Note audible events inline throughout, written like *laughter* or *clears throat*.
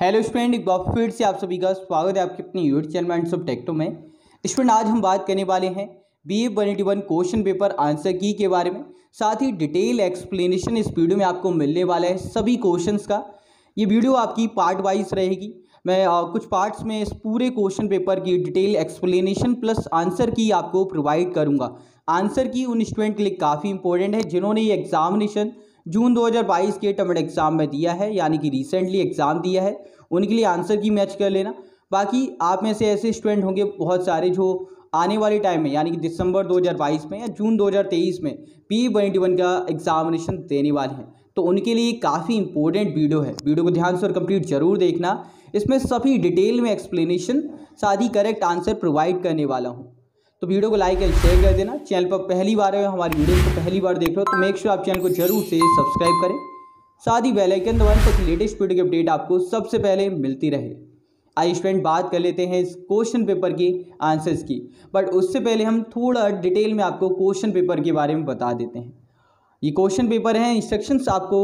Hello student एक बार फिर से आप सभी का स्वागत है आपके अपने YouTube channel Minds of Tecto में। स्टूडेंट आज हम बात करने वाले हैं B A one eighty one question paper answer key के बारे में। साथ ही डिटेल एक्सप्लेनेशन इस वीडियो में आपको मिलने वाला है सभी क्वेश्चंस का। ये वीडियो आपकी पार्ट वाइज रहेगी। मैं आ, कुछ पार्ट्स में इस पूरे क्वेश्चन पेपर की detail explanation plus answer key आपको प्रोवाइड करूँगा। आंसर की उन स्टूडेंट के लिए काफ़ी इंपॉर्टेंट है जिन्होंने ये एग्जामिनेशन जून 2022 के टर्म एग्ज़ाम में दिया है, यानी कि रिसेंटली एग्ज़ाम दिया है। उनके लिए आंसर की मैच कर लेना। बाकी आप में से ऐसे स्टूडेंट होंगे बहुत सारे जो आने वाले टाइम में, यानी कि दिसंबर 2022 में या जून 2023 में पी वन वन का एग्जामिनेशन देने वाले हैं। तो उनके लिए काफ़ी इंपॉर्टेंट वीडियो है। वीडियो को ध्यान से और कंप्लीट ज़रूर देखना। इसमें सभी डिटेल में एक्सप्लेनेशन साथ ही करेक्ट आंसर प्रोवाइड करने वाला हूँ। तो वीडियो को लाइक एंड शेयर कर देना। चैनल पर पहली बार है, हमारी वीडियो को पहली बार देख रहे हो तो मेक श्योर आप चैनल को ज़रूर से सब्सक्राइब करें। साथ ही बेल आइकन दबाएँ, ताकि लेटेस्ट वीडियो की अपडेट आपको सबसे पहले मिलती रहे। आई स्टूडेंट बात कर लेते हैं इस क्वेश्चन पेपर के आंसर्स की। बट उससे पहले हम थोड़ा डिटेल में आपको क्वेश्चन पेपर के बारे में बता देते हैं। ये क्वेश्चन पेपर हैं इंस्ट्रक्शंस आपको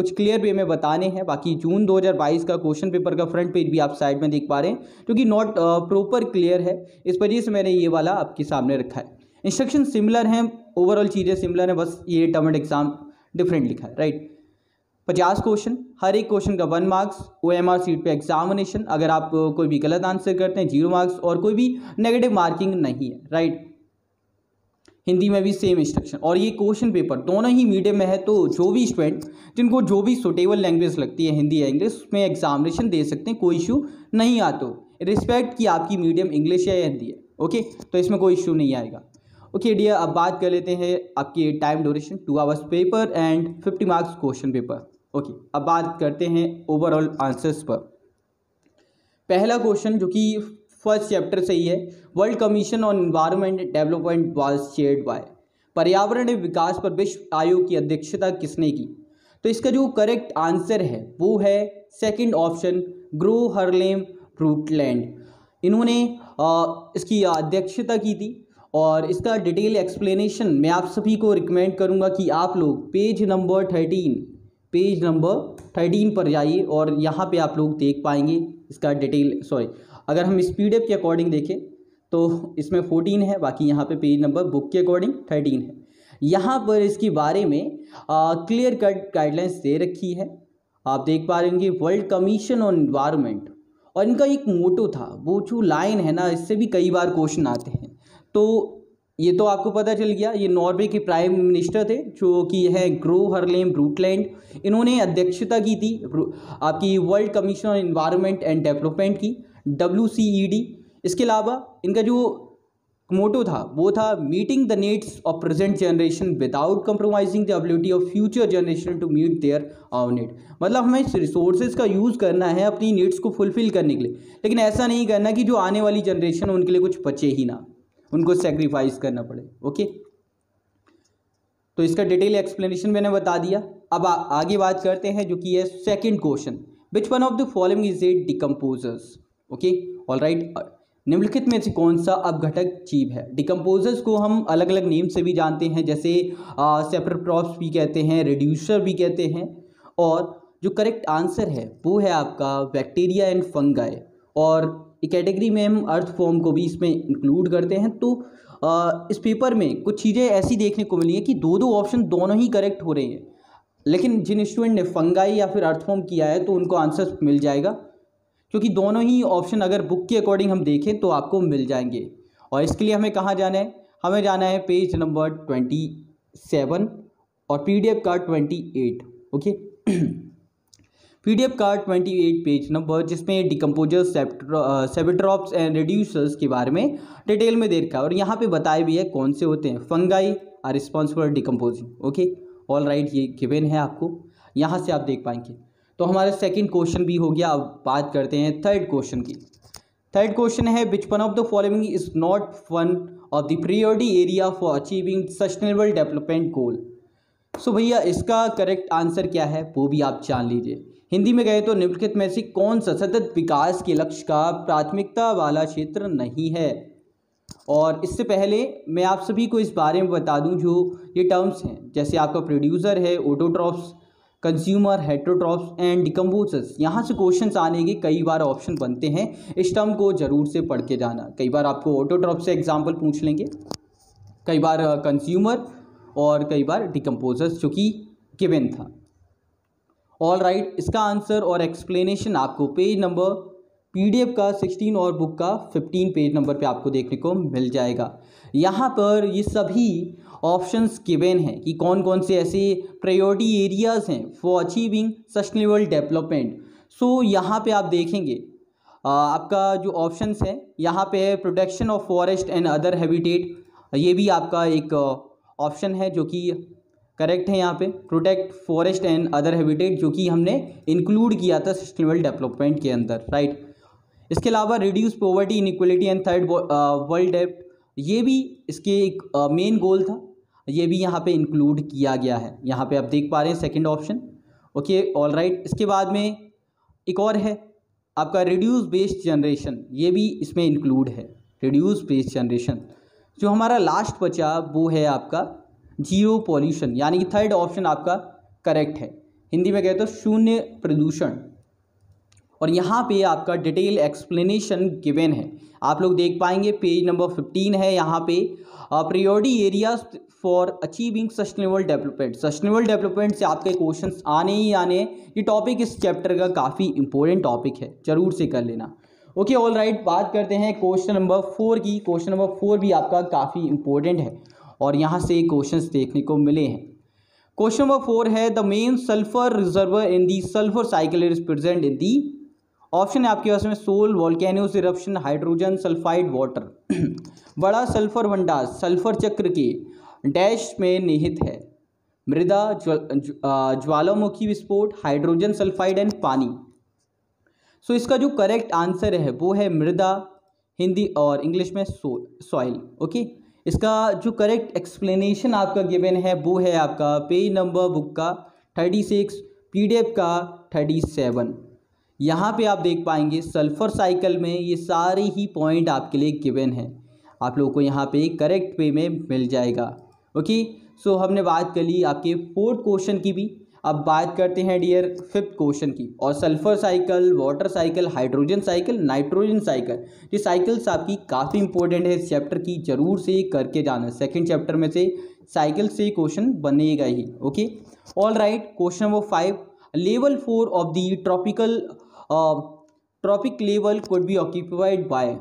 कुछ क्लियर वे में बताने हैं। बाकी जून 2022 का क्वेश्चन पेपर का फ्रंट पेज भी आप साइड में देख पा रहे हैं क्योंकि नॉट प्रॉपर क्लियर है। इस वजह से मैंने ये वाला आपके सामने रखा है। इंस्ट्रक्शन सिमिलर हैं ओवरऑल चीज़ें सिमिलर हैं, बस ये टर्म एंड एग्ज़ाम डिफरेंट लिखा है राइट पचास क्वेश्चन हर एक क्वेश्चन का one marks O M R sheet पर एग्जामिनेशन अगर आप कोई भी गलत आंसर करते हैं ज़ीरो मार्क्स और कोई भी नेगेटिव मार्किंग नहीं है राइट हिंदी में भी सेम इंस्ट्रक्शन और ये क्वेश्चन पेपर दोनों ही मीडियम में है तो जो भी स्टूडेंट जिनको जो भी सुटेबल लैंग्वेज लगती है, हिंदी या इंग्लिश उसमें एग्जामिनेशन दे सकते हैं, कोई इशू नहीं आता रिस्पेक्ट कि आपकी मीडियम इंग्लिश है या हिंदी है ओके तो इसमें कोई इशू नहीं आएगा. ओके डियर अब बात कर लेते हैं आपकी time duration two hours paper and fifty marks question paper okay अब बात करते हैं ओवरऑल आंसर्स पर. पहला क्वेश्चन जो कि फ़र्स्ट चैप्टर से ही है। World Commission on Environment Development was chaired by. पर्यावरण विकास पर विश्व आयोग की अध्यक्षता किसने की? तो इसका जो करेक्ट आंसर है, वो है second option Gro Harlem Brundtland इन्होंने इसकी अध्यक्षता की थी और इसका डिटेल एक्सप्लेनेशन मैं आप सभी को रिकमेंड करूँगा कि आप लोग page number thirteen page number thirteen पर जाइए और यहाँ पे आप लोग देख पाएँगे इसका डिटेल सॉरी अगर हम स्पीड के अकॉर्डिंग देखें तो इसमें फोर्टीन है, बाकी यहाँ पे पेज नंबर बुक के अकॉर्डिंग थर्टीन है। यहाँ पर इसके बारे में क्लियर कट गाइडलाइंस दे रखी है। आप देख पा रहे हैं वर्ल्ड कमीशन ऑन इन्वायरमेंट और इनका एक मोटो था, वो जो लाइन है ना, इससे भी कई बार क्वेश्चन आते हैं। तो ये तो आपको पता चल गया, ये नॉर्वे के प्राइम मिनिस्टर थे, जो कि है ग्रो हरलेम ब्रूटलैंड इन्होंने अध्यक्षता की थी आपकी World Commission on Environment and Development की। डब्ल्यू सी ई डी इसके अलावा इनका जो मोटो था वो था meeting the needs of present generation without compromising the ability of future generation to meet their our need मतलब हमें रिसोर्सेज का यूज़ करना है अपनी नीड्स को फुलफिल करने के लिए। लेकिन ऐसा नहीं करना कि जो आने वाली जनरेशन है उनके लिए कुछ बचे ही ना। उनको सेक्रीफाइस करना पड़े ओके तो इसका डिटेल एक्सप्लेनेशन मैंने बता दिया। अब आ, आगे बात करते हैं जो कि है second question which one of the following is a decomposers okay? All right निम्नलिखित में से कौन सा अपघटक जीव है? डिकम्पोजर्स को हम अलग अलग नेम से भी जानते हैं जैसे सेपरप्रॉप्स भी कहते हैं रिड्यूसर भी कहते हैं और जो करेक्ट आंसर है वो है आपका बैक्टीरिया एंड फंगाई और कैटेगरी में हम अर्थ फॉर्म को भी इसमें इंक्लूड करते हैं तो आ, इस पेपर में कुछ चीज़ें ऐसी देखने को मिली हैं कि दो दो ऑप्शन दोनों ही करेक्ट हो रहे हैं। लेकिन जिन स्टूडेंट ने फंगाई या फिर अर्थ फॉर्म किया है तो उनको आंसर मिल जाएगा। क्योंकि दोनों ही ऑप्शन अगर बुक के अकॉर्डिंग हम देखें तो आपको मिल जाएँगे। और इसके लिए हमें कहाँ जाना है? हमें जाना है पेज नंबर ट्वेंटी सेवन और P D F card twenty eight okay PDF card twenty eight page number जिसमें डिकम्पोजर सेबिट्रॉप्स एंड रिड्यूसर्स के बारे में डिटेल में दे रखा है और यहाँ पे बताए भी है कौन से होते हैं। Fungi are responsible decomposing okay all right ये गिवन है आपको। यहाँ से आप देख पाएँगे। तो हमारा सेकेंड क्वेश्चन भी हो गया, अब बात करते हैं थर्ड क्वेश्चन की। थर्ड क्वेश्चन है which one of the following is not one of the priority area for achieving sustainable development goal so भैया, इसका करेक्ट आंसर क्या है, वो भी आप जान लीजिए। हिंदी में गए तो निम्नलिखित में से कौन सा सतत विकास के लक्ष्य का प्राथमिकता वाला क्षेत्र नहीं है? और इससे पहले मैं आप सभी को इस बारे में बता दूँ जो ये टर्म्स हैं। जैसे आपका प्रोड्यूसर है autotrophs consumer heterotrophs and decomposers यहाँ से क्वेश्चंस आने के कई बार ऑप्शन बनते हैं। स्टम को ज़रूर से पढ़ के जाना। कई बार आपको ऑटोट्रॉप से एग्ज़ाम्पल पूछ लेंगे। कई बार कंज्यूमर और कई बार डिकम्पोजर्स जो कि गिवन था। ऑल राइट right, इसका आंसर और एक्सप्लेनेशन आपको पेज नंबर पीडीएफ का 16 और बुक का 15 पेज नंबर पे आपको देखने को मिल जाएगा। यहाँ पर ये सभी ऑप्शंस गिवन हैं कि कौन कौन से ऐसे प्रायोरिटी एरियाज़ हैं for achieving sustainable development so यहाँ पे आप देखेंगे आपका जो ऑप्शंस है, यहाँ पे है protection of forest and other habitat ये भी आपका एक ऑप्शन है जो कि करेक्ट है यहाँ पे। Protect forest and other habitat जो कि हमने इंक्लूड किया था सस्टेनेबल डेवलपमेंट के अंदर राइट इसके अलावा reduce poverty inequality and third world डेप्ट ये भी इसके एक मेन गोल था। ये भी यहाँ पे इंक्लूड किया गया है। यहाँ पे आप देख पा रहे हैं second option okay all right इसके बाद में एक और है। आपका रिड्यूस बेस्ड जनरेशन ये भी इसमें इंक्लूड है। रिड्यूस बेस्ड जनरेशन जो हमारा लास्ट बचा, वो है आपका ज़ीरो पॉल्यूशन यानी कि थर्ड ऑप्शन आपका करेक्ट है। हिंदी में कहते तो शून्य प्रदूषण। और यहाँ पे आपका डिटेल एक्सप्लेनेशन गिवन है। आप लोग देख पाएँगे, पेज नंबर फिफ्टीन है यहाँ पे। Priority areas for achieving sustainable development sustainable development से आपके क्वेश्चंस आने ही आने ये टॉपिक इस चैप्टर का काफ़ी इंपॉर्टेंट टॉपिक है। ज़रूर से कर लेना। ओके ऑल राइट बात करते हैं क्वेश्चन नंबर फोर की। क्वेश्चन नंबर फोर भी आपका काफ़ी इंपॉर्टेंट है। और यहाँ से क्वेश्चंस देखने को मिले हैं। क्वेश्चन नंबर फोर है the main sulphur reservoir in the sulphur cycle is present in the option है आपके पास में soil volcanoes eruption, hydrogen, sulphide, water. *clears throat* बड़ा सल्फ़र भंडार, सल्फ़र चक्र के डैश में निहित है। मृदा ज्वालामुखी विस्फोट, हाइड्रोजन सल्फाइड एंड पानी। सो इसका जो करेक्ट आंसर है, वो है मृदा, हिंदी और इंग्लिश में सॉइल ओके इसका जो करेक्ट एक्सप्लेनेशन आपका गिवन है, वो है आपका पेज नंबर बुक का थर्टी सिक्स पी का थर्टी सेवन यहाँ पे आप देख पाएँगे सल्फ़र साइकिल में ये सारे ही पॉइंट आपके लिए गिवन है। आप लोगों को यहाँ पे करेक्ट वे में मिल जाएगा। ओके सो हमने बात कर ली आपके फोर्थ क्वेश्चन की भी। अब बात करते हैं डियर फिफ्थ क्वेश्चन की। और sulphur cycle water cycle hydrogen cycle nitrogen cycle ये साइकिल्स आपकी काफ़ी इंपॉर्टेंट है। इस चैप्टर की ज़रूर से करके जाना। सेकंड चैप्टर में से साइकिल से क्वेश्चन बनेगा ही। Okay all right question number five level four of the tropical tropic level could be occupied by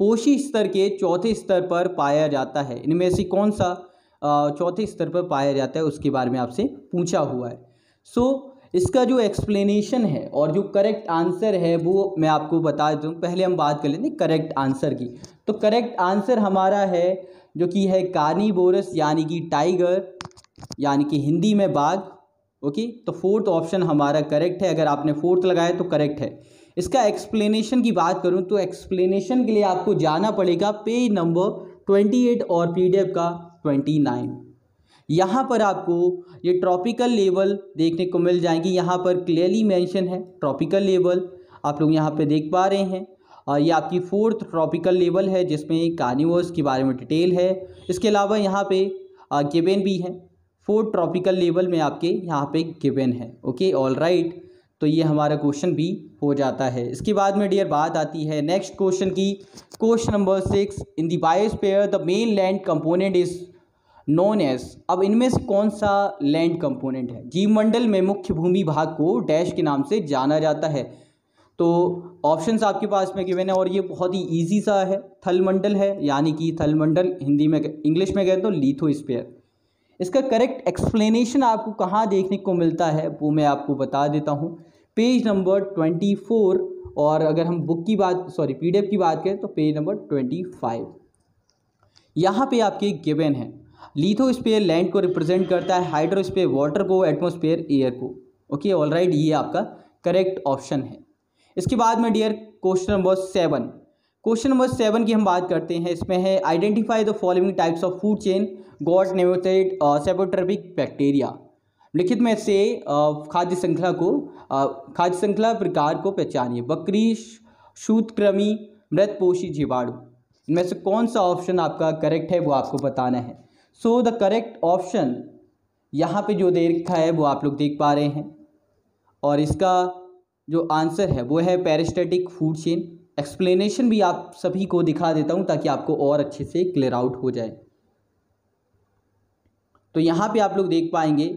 पोषी स्तर के चौथे स्तर पर पाया जाता है। इनमें से कौन सा चौथे स्तर पर पाया जाता है उसके बारे में आपसे पूछा हुआ है। सो so, इसका जो एक्सप्लेनेशन है और जो करेक्ट आंसर है वो मैं आपको बता दूँ। पहले हम बात कर लेते हैं करेक्ट आंसर की। तो करेक्ट आंसर हमारा है जो कि है कार्निवोरस यानी कि टाइगर यानी कि हिंदी में बाघ। ओके तो फोर्थ ऑप्शन हमारा करेक्ट है। अगर आपने फोर्थ लगाया तो करेक्ट है। इसका एक्सप्लेनेशन की बात करूँ तो एक्सप्लेनेशन के लिए आपको जाना पड़ेगा पेज नंबर ट्वेंटी एट और पीडीएफ का ट्वेंटी नाइन यहाँ पर आपको ये ट्रॉपिकल लेवल देखने को मिल जाएँगी। यहाँ पर क्लियरली मेंशन है ट्रॉपिकल लेवल आप लोग यहाँ पे देख पा रहे हैं। और ये आपकी फोर्थ ट्रॉपिकल लेवल है, जिसमें कार्निवर्स के बारे में डिटेल है। इसके अलावा यहाँ पे गिवेन भी है। फोर्थ ट्रॉपिकल लेवल में आपके यहाँ पे गिवन है। ओके ऑल राइट तो ये हमारा क्वेश्चन भी हो जाता है। इसके बाद में डियर बात आती है नेक्स्ट क्वेश्चन की। Question number six in the biosphere the main land component is known as अब इनमें से कौन सा लैंड कंपोनेंट है? जीवमंडल में मुख्य भूमि भाग को डैश के नाम से जाना जाता है। तो ऑप्शंस आपके पास में गिवन है और ये बहुत ही इजी सा है। थलमंडल है, यानी कि थलमंडल, हिंदी में, इंग्लिश में कहते तो लिथोस्पेयर इसका करेक्ट एक्सप्लेनेशन आपको कहाँ देखने को मिलता है, वो मैं आपको बता देता हूँ। पेज नंबर ट्वेंटी फोर और अगर हम बुक की बात सॉरी पीडीएफ की बात करें तो पेज नंबर ट्वेंटी फाइव यहाँ पे आपके गिवन है। लिथोस्फीयर लैंड को रिप्रेजेंट करता है हाइड्रोस्फीयर वाटर को एटमोस्फेयर एयर को। ओके ऑल राइट ये आपका करेक्ट ऑप्शन है। इसके बाद में dear question number seven question number seven की हम बात करते हैं। इसमें है identify the following types of food chain god nematode saprotrophic bacteria लिखित में से खाद्य श्रृंखला को खाद्य श्रृंखला प्रकार को पहचानिए। बकरी शूतक्रमी मृतपोषी जीवाणु। इनमें से कौन सा ऑप्शन आपका करेक्ट है, वो आपको बताना है। सो द करेक्ट ऑप्शन यहाँ पे जो दे रखा है, वो आप लोग देख पा रहे हैं। और इसका जो आंसर है, वो है पेरिस्टेटिक फ़ूड चेन एक्सप्लेनेशन भी आप सभी को दिखा देता हूँ ताकि आपको और अच्छे से क्लियर आउट हो जाए। तो यहाँ पे आप लोग देख पाएँगे,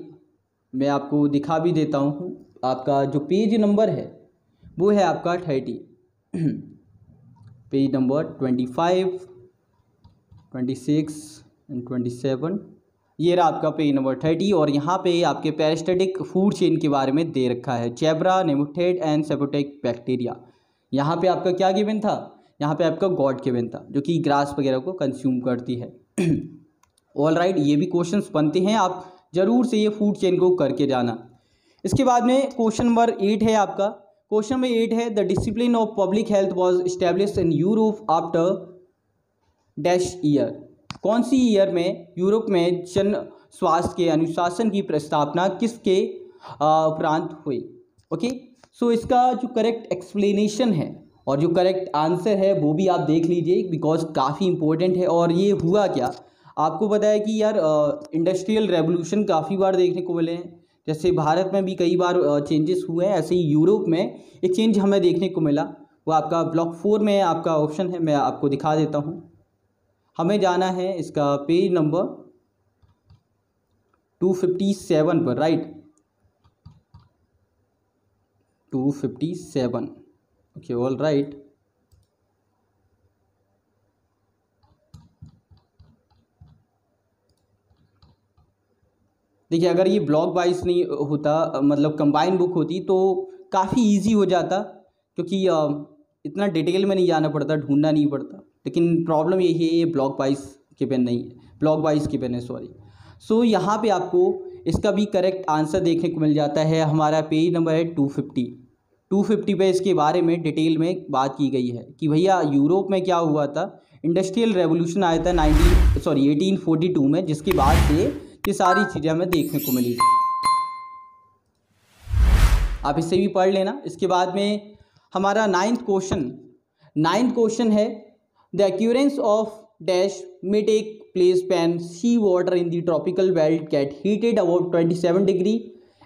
मैं आपको दिखा भी देता हूँ, आपका जो पेज नंबर है, वो है आपका thirty page number twenty five twenty six and twenty seven ये रहा आपका पेज नंबर थर्टी और यहाँ पे आपके पैरास्टेटिक फ़ूड चेन के बारे में दे रखा है चेबरा नेमोथेड एंड सेपोटेक बैक्टीरिया यहाँ पे आपका क्या गिवन था? यहाँ पे आपका गॉड गिवन था जो कि ग्रास वगैरह को कंज्यूम करती है। *clears throat* ऑल राइट right, ये भी क्वेश्चन बनते हैं आप ज़रूर से ये फ़ूड चेन को करके जाना। इसके बाद में क्वेश्चन नंबर एट है आपका। क्वेश्चन नंबर एट है the discipline of public health was establish in Europe after dash year कौन सी ईयर में यूरोप में जन स्वास्थ्य के अनुशासन की प्रस्तावना किसके उपरांत हुई? ओके सो इसका जो करेक्ट एक्सप्लेनेशन है और जो करेक्ट आंसर है, वो भी आप देख लीजिए बिकॉज़ काफ़ी इंपॉर्टेंट है और ये हुआ क्या? आपको पता है कि यार इंडस्ट्रियल रेवोल्यूशन काफ़ी बार देखने को मिले हैं। जैसे भारत में भी कई बार चेंजेस हुए हैं। ऐसे ही यूरोप में एक चेंज हमें देखने को मिला। वो आपका ब्लॉक फोर में आपका ऑप्शन है, मैं आपको दिखा देता हूँ। हमें जाना है इसका page number two fifty seven पर right two fifty seven okay all right देखिए, अगर ये ब्लॉक वाइज नहीं होता मतलब कंबाइन बुक होती तो काफ़ी इजी हो जाता, क्योंकि इतना डिटेल में नहीं जाना पड़ता, ढूंढना नहीं पड़ता। लेकिन प्रॉब्लम यही है, ये ब्लॉक वाइज के पेन नहीं है ब्लॉक वाइज के पेन है सॉरी सो यहाँ पे आपको इसका भी करेक्ट आंसर देखने को मिल जाता है। हमारा पेज नंबर है टू फिफ्टी टू फिफ्टी पे इसके बारे में डिटेल में बात की गई है कि भैया यूरोप में क्या हुआ था? इंडस्ट्रियल रेवोल्यूशन आया था nineteen sorry eighteen forty two में, जिसके बाद से ये सारी चीज़ें हमें देखने को मिली। आप इससे भी पढ़ लेना। इसके बाद में हमारा नाइन्थ क्वेश्चन नाइन्थ क्वेश्चन है the occurrence of dash may take place when sea water in the tropical belt get heated about twenty seven degree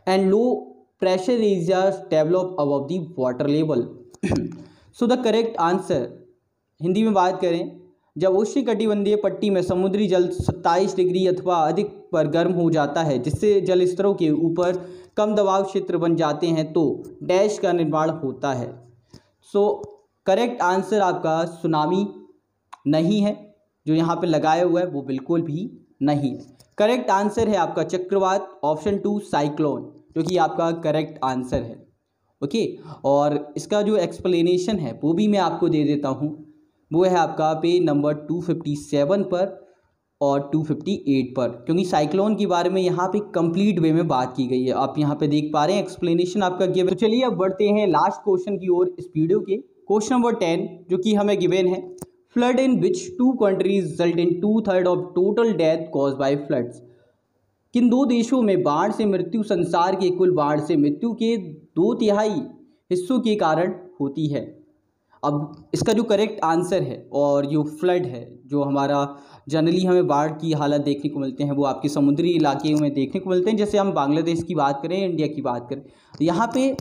and low pressure areas develop above the water level so the correct answer Hindi में बात करें, जब उष्ण कटिबंधीय पट्टी में समुद्री जल 27 डिग्री अथवा अधिक पर गर्म हो जाता है, जिससे जल स्तरों के ऊपर कम दबाव क्षेत्र बन जाते हैं तो डैश का निर्माण होता है। सो करेक्ट आंसर आपका सुनामी नहीं है, जो यहाँ पे लगाया हुआ है, वो बिल्कुल भी नहीं। करेक्ट आंसर है आपका चक्रवात ऑप्शन टू साइक्लोन जो कि आपका करेक्ट आंसर है ओके और इसका जो एक्सप्लेनेशन है, वो भी मैं आपको दे देता हूँ। वो है आपका page number two fifty seven पर और टू फिफ्टी एट पर। क्योंकि साइक्लोन के बारे में यहाँ पे कंप्लीट वे में बात की गई है। आप यहाँ पे देख पा रहे हैं एक्सप्लेनेशन आपका गिवन तो चलिए अब बढ़ते हैं लास्ट क्वेश्चन की ओर इस वीडियो के। क्वेश्चन नंबर टेन जो कि हमें गिवेन है flood in which two countries result in two third of total death cause by floods किन दो देशों में बाढ़ से मृत्यु, संसार के कुल बाढ़ से मृत्यु के दो तिहाई हिस्सों के कारण होती है? अब इसका जो करेक्ट आंसर है और जो फ्लड है, जो हमारा जनरली हमें बाढ़ की हालत देखने को मिलते हैं, वो आपके समुद्री इलाके में देखने को मिलते हैं। जैसे हम बांग्लादेश की बात करें, इंडिया की बात करें तो यहाँ पे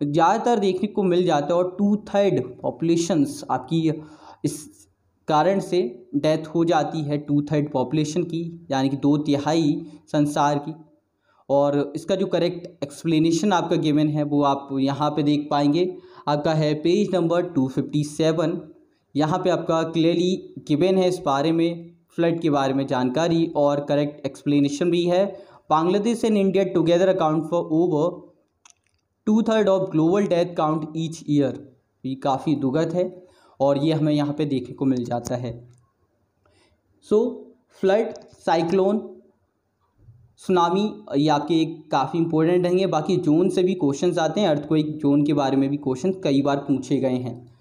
ज़्यादातर देखने को मिल जाता है और टू थर्ड पॉपुलेशंस आपकी इस कारण से डेथ हो जाती है टू थर्ड पॉपुलेशन की, यानी कि दो तिहाई संसार की। और इसका जो करेक्ट एक्सप्लेनेशन आपका गिवन है, वो आप यहाँ पे देख पाएँगे। आपका है page number two fifty seven यहाँ पर आपका क्लियरली गिवन है इस बारे में फ्लड के बारे में जानकारी और करेक्ट एक्सप्लेनेशन भी है। Bangladesh and India together account for over two third of global death count each year ये काफ़ी दुगत है। और ये हमें यहाँ पे देखने को मिल जाता है। सो फ्लड साइक्लोन सुनामी ये आपके काफ़ी इंपॉर्टेंट रहेंगे। बाकी जोन से भी क्वेश्चंस आते हैं। अर्थ को एक जोन के बारे में भी क्वेश्चन कई बार पूछे गए हैं।